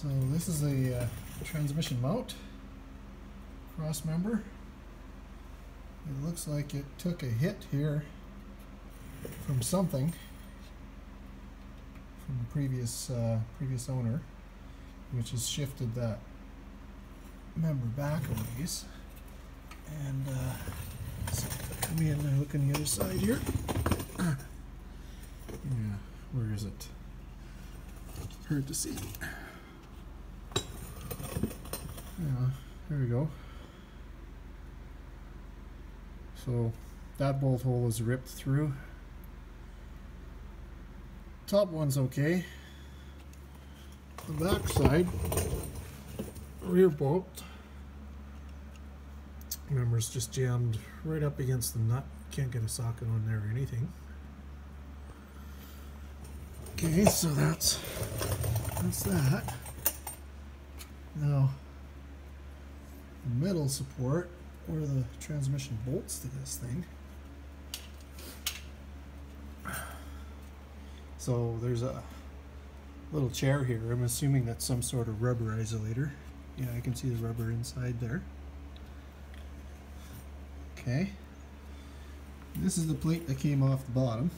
So this is a uh, transmission mount cross member. It looks like it took a hit here from something from the previous uh, previous owner, which has shifted that member back a ways. And uh, so in and look on the other side here. yeah, where is it? Hard to see. Yeah, there we go. So that bolt hole is ripped through. Top one's okay. The back side, rear bolt, remember it's just jammed right up against the nut. Can't get a socket on there or anything. Okay, so that's that's that. Now middle support where the transmission bolts to this thing. So there's a little chair here. I'm assuming that's some sort of rubber isolator. Yeah, I can see the rubber inside there. Okay. This is the plate that came off the bottom.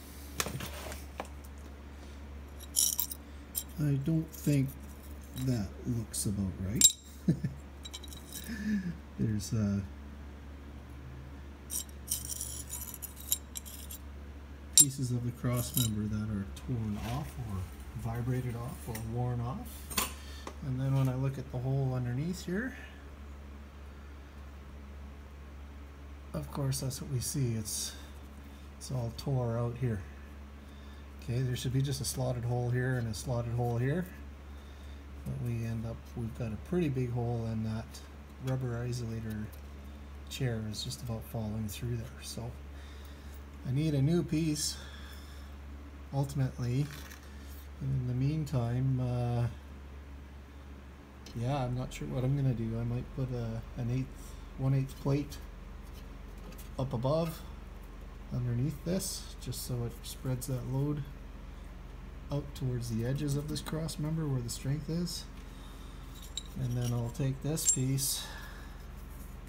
I don't think that looks about right. There's uh, pieces of the cross member that are torn off or vibrated off or worn off. And then when I look at the hole underneath here, of course that's what we see. It's it's all tore out here. Okay, there should be just a slotted hole here and a slotted hole here. But we end up, we've got a pretty big hole in that rubber isolator chair is just about falling through there. So I need a new piece ultimately. And in the meantime, uh, yeah, I'm not sure what I'm gonna do. I might put a, an eighth, one eighth plate up above underneath this just so it spreads that load out towards the edges of this cross member where the strength is and then I'll take this piece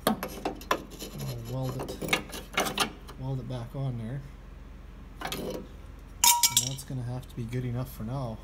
I'll weld it weld it back on there. And that's gonna have to be good enough for now